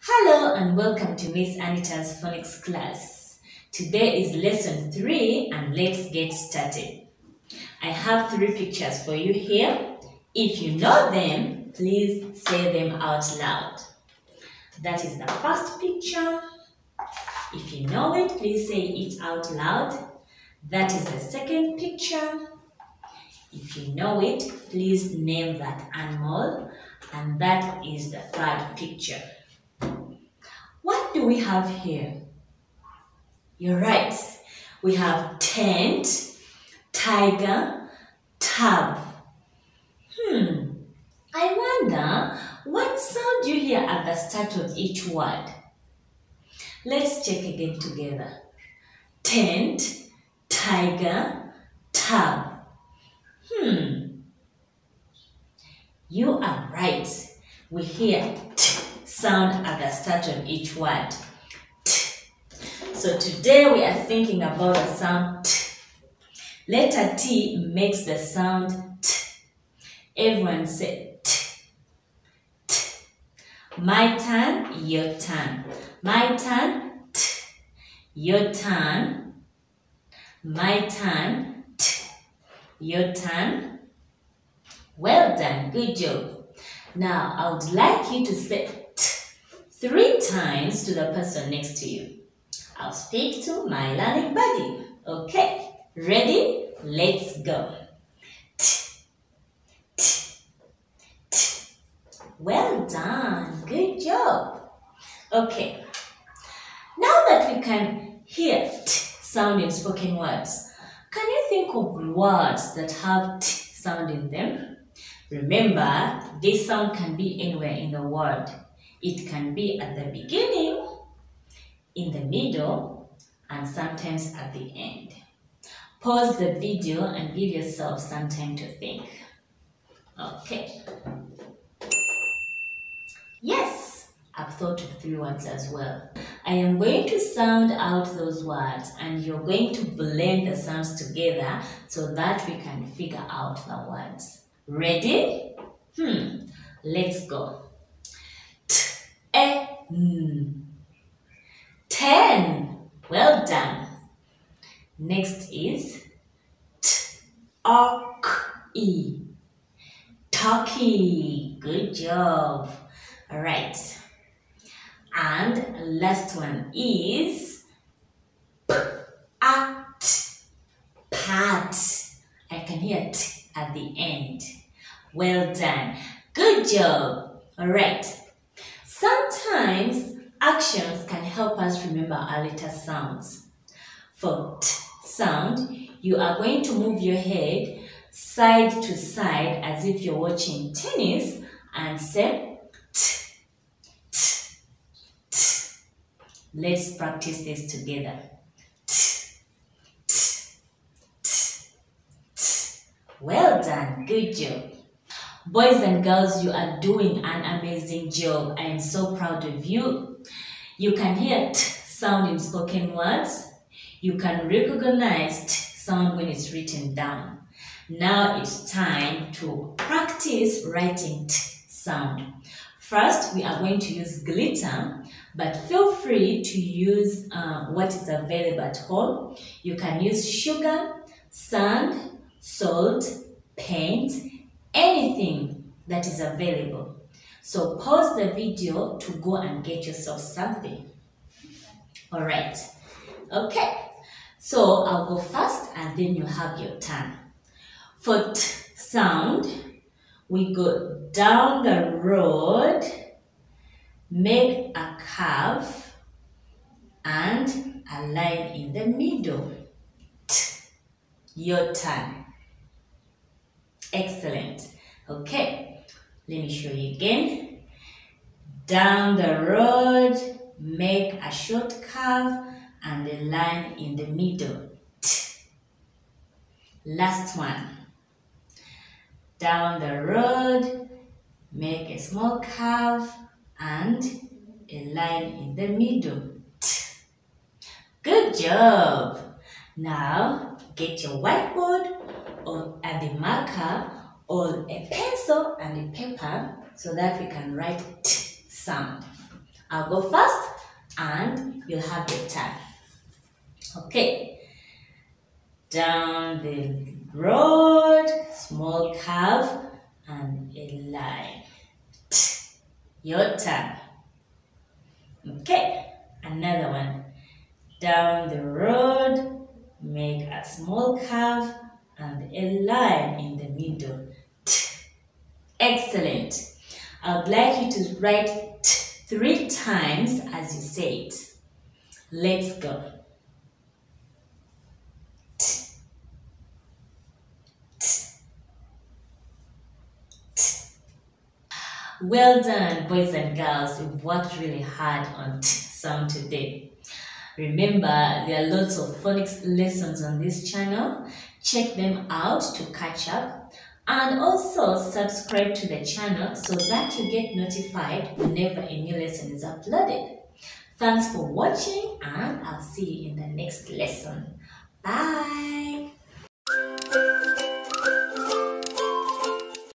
Hello and welcome to Miss Anita's phonics class. Today is lesson 3 and let's get started. I have three pictures for you here. If you know them, please say them out loud. That is the first picture. If you know it, please say it out loud. That is the second picture. If you know it, please name that animal. And that is the third picture. What do we have here? You're right. We have tent, tiger, tub. Hmm. I wonder what sound you hear at the start of each word. Let's check again together. Tent, tiger, tub. Hmm. You are right. We hear t sound at the start of each word. T. So today we are thinking about the sound t. Letter T makes the sound t. Everyone say t. T. My turn, your turn. My turn, t. Your turn. My turn. Your turn. Well done, good job. Now, I would like you to say three times to the person next to you. I'll speak to my learning buddy. Okay, ready? Let's go. T, t, t. Well done, good job. Okay, now that we can hear t sound in spoken words, can you think of words that have t sound in them? Remember, this sound can be anywhere in the word. It can be at the beginning, in the middle, and sometimes at the end. Pause the video and give yourself some time to think. Okay. Yes, I've thought of three words as well. I am going to sound out those words and you're going to blend the sounds together so that we can figure out the words. Ready? Hmm, let's go. T, e, n. Ten. Well done. Next is t, o, k, e. Talkie. Good job. All right. And last one is p, a, t. Pat. I can hear t at the end. Well done. Good job. All right. Sometimes actions can help us remember our letter sounds. For t sound, you are going to move your head side to side as if you're watching tennis and say t, t, t. Let's practice this together. Well done. Good job. Boys and girls, you are doing an amazing job. I am so proud of you. You can hear t sound in spoken words. You can recognize t sound when it's written down. Now it's time to practice writing t sound. First, we are going to use glitter, but feel free to use uh, what is available at home. You can use sugar, sand, salt, paint, anything that is available. So pause the video to go and get yourself something. All right. Okay. So I'll go first and then you have your turn. For t sound, we go down the road, make a curve, and a line in the middle. T. Your turn. Excellent. Okay, let me show you again. Down the road, make a short curve and a line in the middle. T. Last one. Down the road, make a small curve and a line in the middle. Good job. Now, get your whiteboard or and the marker or a pencil and a paper so that we can write t sound. I'll go first and you'll have your turn. Okay. Down the road, small curve and a line. Your turn. Okay, another one. Down the road, make a small curve and a line in the middle. T. Excellent. I would like you to write t three times as you say it. Let's go. T. T. T. Well done, boys and girls. You've worked really hard on sound today. Remember, there are lots of phonics lessons on this channel. Check them out to catch up. And also subscribe to the channel so that you get notified whenever a new lesson is uploaded. Thanks for watching and I'll see you in the next lesson. Bye!